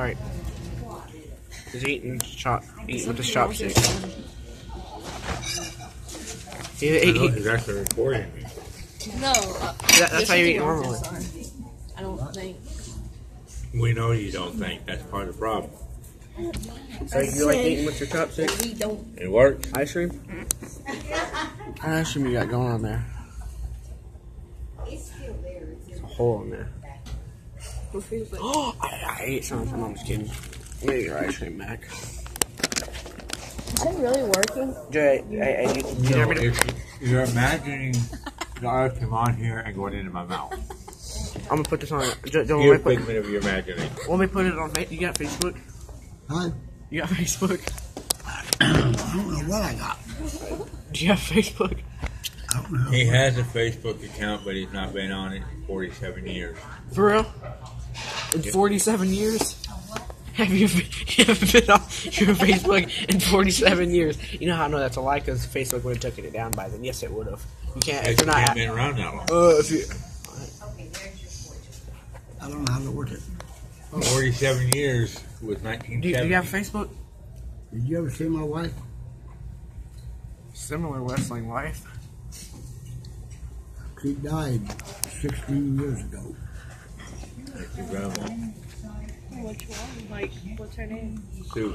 All right. He's eating chop, eating with the chopstick. He, I he, know he, he's actually recording me. No. Uh, that, that's how you eat this should be normally. on this side. I don't think. We know you don't think. That's part of the problem. So you like eating with your chopstick? We don't. It works. Ice cream? What ice cream you got going on there? It's still there. It's A hole in there. It feels like Oh, I, I ate some. I'm just kidding. Let me get your ice cream back. Is it really working? Jay, hey, hey, you, you No, hear me? if you're imagining the ice cream on here and going into my mouth. I'm gonna put this on. Joe, Joe, You're let, a me put, figment of your imagination. let me put it on. You got Facebook? Huh? You got Facebook? I don't know what I got. Do you have Facebook? I don't know. He has a Facebook account, but he's not been on it in 47 years. For real? In 47 years? Have you, you haven't been on your Facebook in 47 years? You know how I know that's a lie because Facebook would have taken it down by then. Yes, it would have. You can't. If you're not. not been around that long. Uh, if you, okay, there's your fortune. I don't know how to work it. 47 years was do, you, do you have Facebook? Did you ever see my wife? Similar wrestling wife. She died 16 years ago. Which one? Like, what's her name? Sue.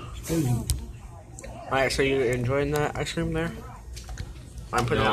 Alright, so you enjoying that ice cream there? I'm putting No.